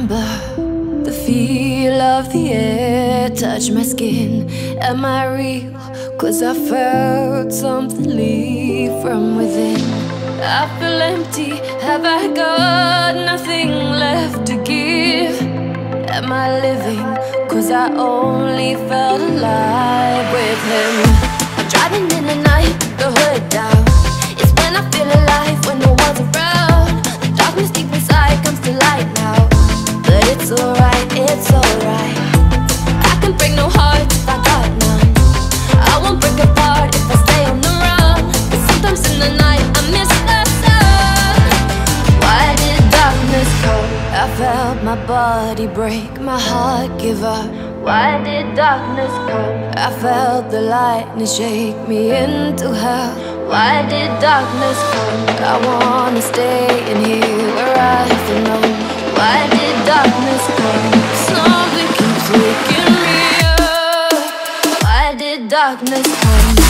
remember the feel of the air touch my skin. Am I real? Cause I felt something leave from within. I feel empty. Have I got nothing left to give? Am I living? Cause I only felt alive with him. I'm driving in the night, felt my body break, my heart give up. Why did darkness come? I felt the lightning shake me into hell. Why did darkness come? I wanna stay in here where I belong. Why did darkness come? Something keeps waking me up. Why did darkness come?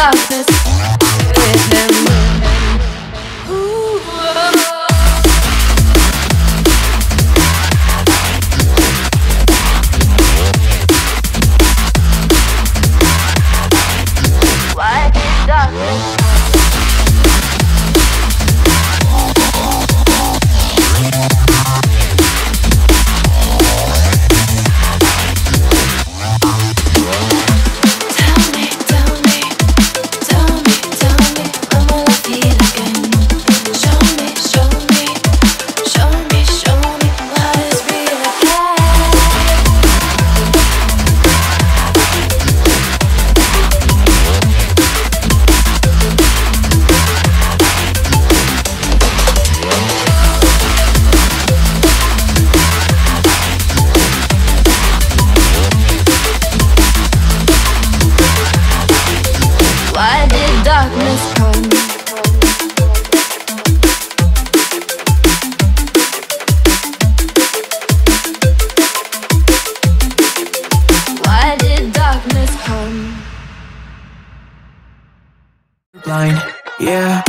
Darkness down. Blind, yeah.